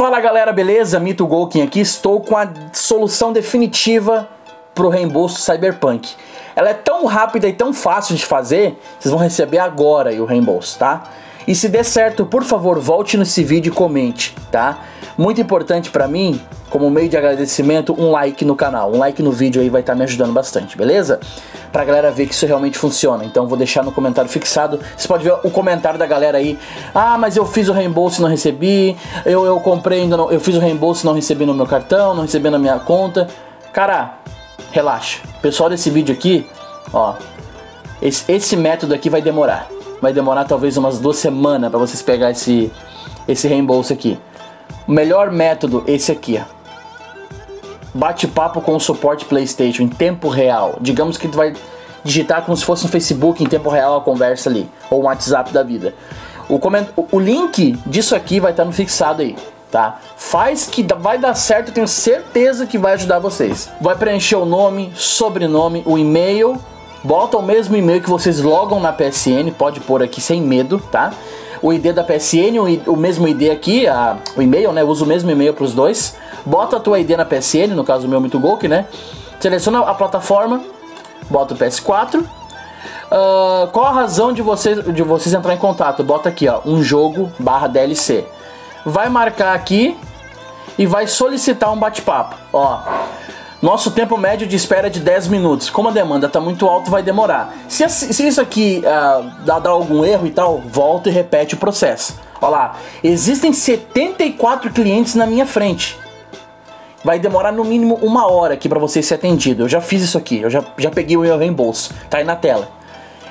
Fala galera, beleza? Mito Golkin aqui, estou com a solução definitiva para o reembolso Cyberpunk. Ela é tão rápida e tão fácil de fazer, vocês vão receber agora o reembolso, tá? E se der certo, por favor, volte nesse vídeo e comente, tá? Muito importante para mim, como meio de agradecimento, um like no canal. Um like no vídeo aí vai estar tá me ajudando bastante, beleza? Pra galera ver que isso realmente funciona. Então vou deixar no comentário fixado. Você pode ver o comentário da galera aí. Ah, mas eu fiz o reembolso e não recebi. Eu, eu comprei ainda não, Eu fiz o reembolso e não recebi no meu cartão, não recebi na minha conta. Cara, relaxa. Pessoal desse vídeo aqui, ó. Esse, esse método aqui vai demorar. Vai demorar talvez umas duas semanas para vocês pegar esse, esse reembolso aqui. O melhor método, esse aqui, ó bate-papo com o suporte PlayStation em tempo real. Digamos que tu vai digitar como se fosse no Facebook em tempo real a conversa ali, ou um WhatsApp da vida. O, coment... o link disso aqui vai estar no fixado aí, tá? Faz que vai dar certo, tenho certeza que vai ajudar vocês. Vai preencher o nome, sobrenome, o e-mail, bota o mesmo e-mail que vocês logam na PSN, pode pôr aqui sem medo, tá? O ID da PSN, o, o mesmo ID aqui, a, o e-mail, né? Uso o mesmo e-mail para os dois bota a tua ID na PSN, no caso o meu Muito Golk, né? Seleciona a plataforma, bota o PS4. Uh, ah, qual a razão de vocês, de vocês entrar em contato? Bota aqui, ó, um jogo barra DLC. Vai marcar aqui e vai solicitar um bate-papo. Ó, nosso tempo médio de espera é de 10 minutos. Como a demanda está muito alta, vai demorar. Se, se isso aqui uh, dá, dá algum erro e tal, volta e repete o processo. Olha lá, existem 74 clientes na minha frente vai demorar no mínimo uma hora aqui para você ser atendido. Eu já fiz isso aqui, eu já, já peguei o reembolso, tá aí na tela.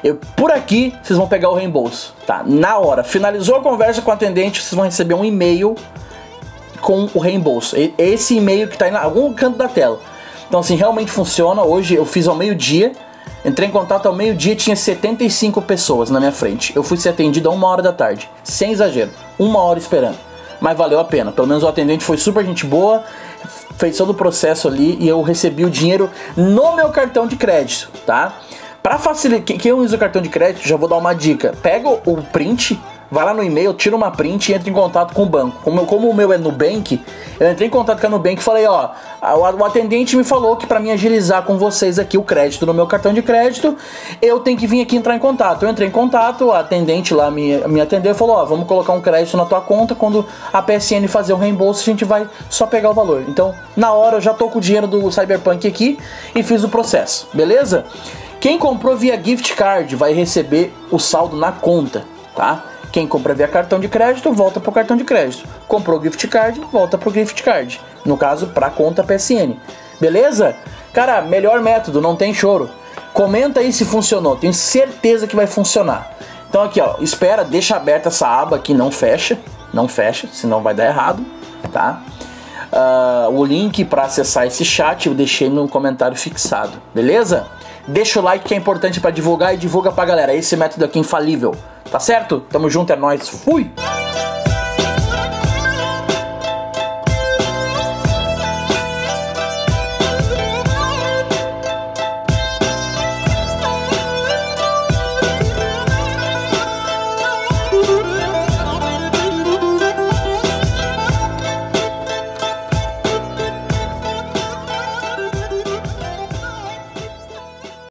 Eu, por aqui, vocês vão pegar o reembolso, tá? Na hora, finalizou a conversa com o atendente, vocês vão receber um e-mail com o reembolso. Esse e-mail que tá em algum canto da tela. Então, assim, realmente funciona. Hoje eu fiz ao meio-dia, entrei em contato ao meio-dia, tinha 75 pessoas na minha frente. Eu fui ser atendido a uma hora da tarde, sem exagero, uma hora esperando. Mas valeu a pena. Pelo menos o atendente foi super gente boa fez todo o processo ali e eu recebi o dinheiro no meu cartão de crédito, tá? Para facilitar, quem usa o cartão de crédito, já vou dar uma dica. Pega o print vai lá no e-mail, tira uma print e entra em contato com o banco. Como, como o meu é Nubank, eu entrei em contato com a Nubank e falei, ó, o, atendente me falou que para mim agilizar com vocês aqui o crédito no meu cartão de crédito, eu tenho que vir aqui entrar em contato. Eu entrei em contato, a atendente lá me, me atendeu e falou, ó, vamos colocar um crédito na tua conta, quando a PSN fazer o reembolso, a gente vai só pegar o valor. Então, na hora eu já tô com o dinheiro do Cyberpunk aqui e fiz o processo, beleza? Quem comprou via gift card vai receber o saldo na conta, tá? Quem compra via cartão de crédito, volta pro cartão de crédito. Comprou gift card, volta pro gift card. No caso, pra conta PSN. Beleza? Cara, melhor método, não tem choro. Comenta aí se funcionou, tenho certeza que vai funcionar. Então aqui, ó, espera, deixa aberta essa aba aqui, não fecha, não fecha, senão vai dar errado, tá? Uh, o link para acessar esse chat eu deixei no comentário fixado, beleza? Deixa o like que é importante para divulgar e divulga pra galera. Esse método aqui é infalível. Tá certo? Tamo junto, é nóis. Fui!